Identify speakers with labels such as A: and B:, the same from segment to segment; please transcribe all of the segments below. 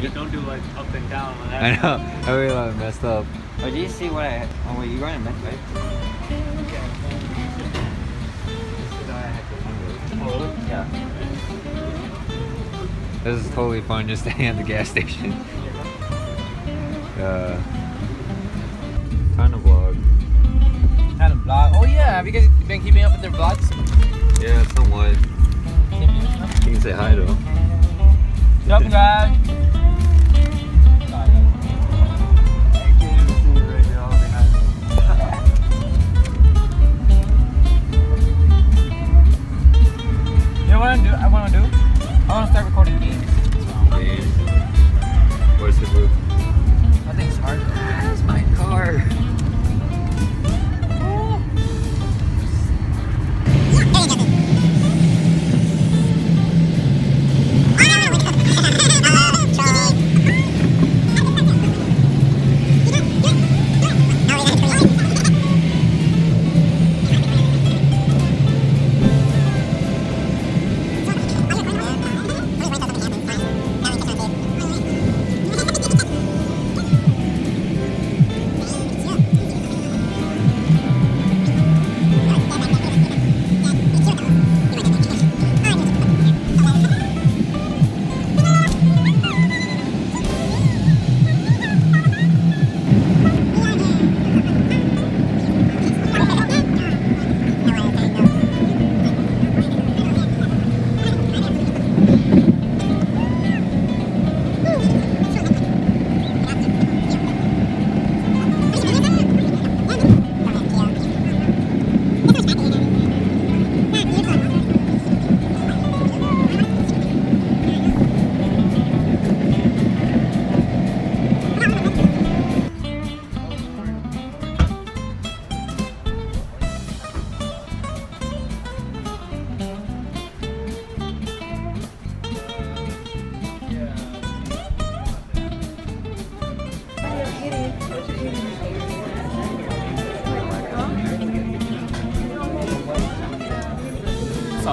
A: Hey, don't do like up and down on that.
B: I know. I really like messed up.
C: Oh, did you see what I? Oh, wait, you running meth, right? Yeah.
B: This is totally fun just staying at the gas station. Uh, kind of vlog.
C: Kind of vlog. Oh yeah, have you guys been keeping up with their vlogs?
B: Yeah, somewhat. You can say hi though.
C: What's up, guys?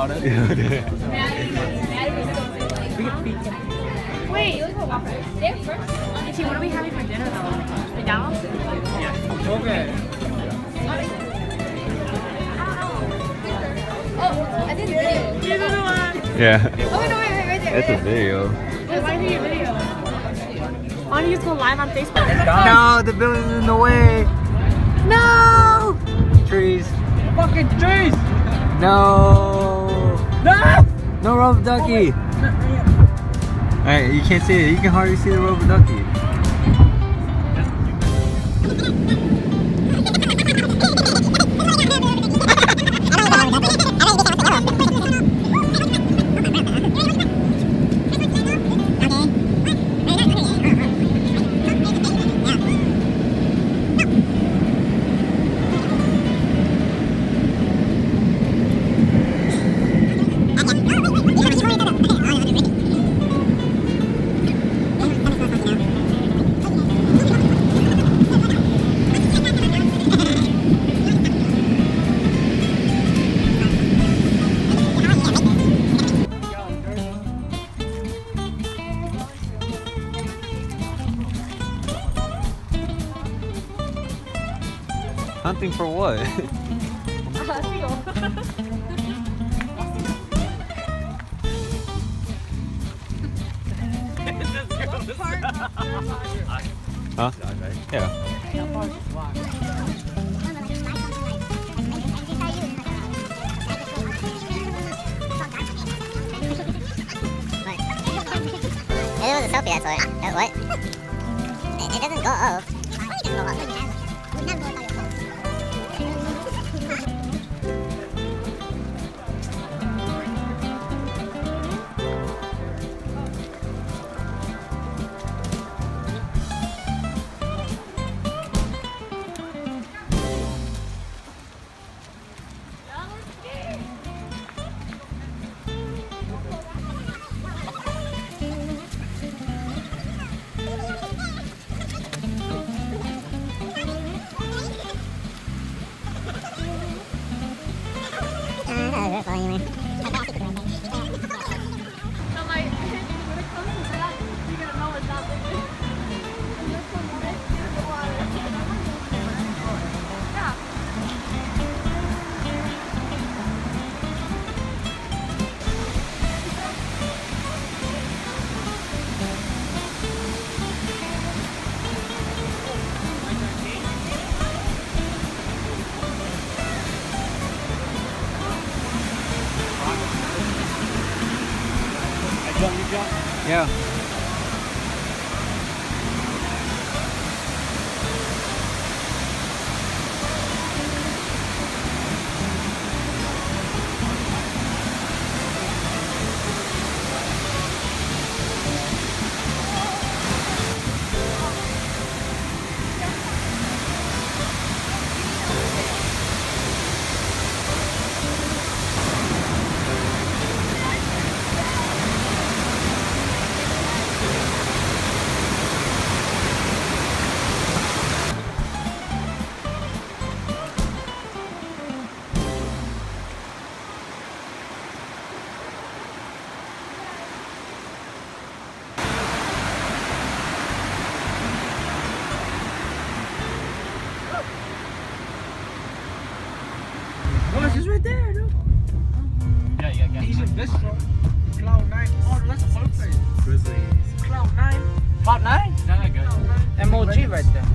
C: Soda.
D: Wait. Itchy, what are we having for dinner though? McDonald's?
C: Okay.
D: Oh, I think the video. Neither.
B: Yeah.
D: Oh, no, wait, wait, right there.
B: It's a video.
D: Wait, why is it a video? Why don't you just go live on Facebook?
B: No, the building's in the way.
D: No!
B: Trees.
C: Fucking trees!
B: No.
C: No!
B: No rubber ducky. Alright, you can't see it. You can hardly see the rubber ducky. Hunting for what? huh? Yeah.
E: It was a selfie, that's what. Uh, what? It, it doesn't go up. It doesn't go up.
A: ね
C: そういうね。what you got? Yeah. впаривать-то?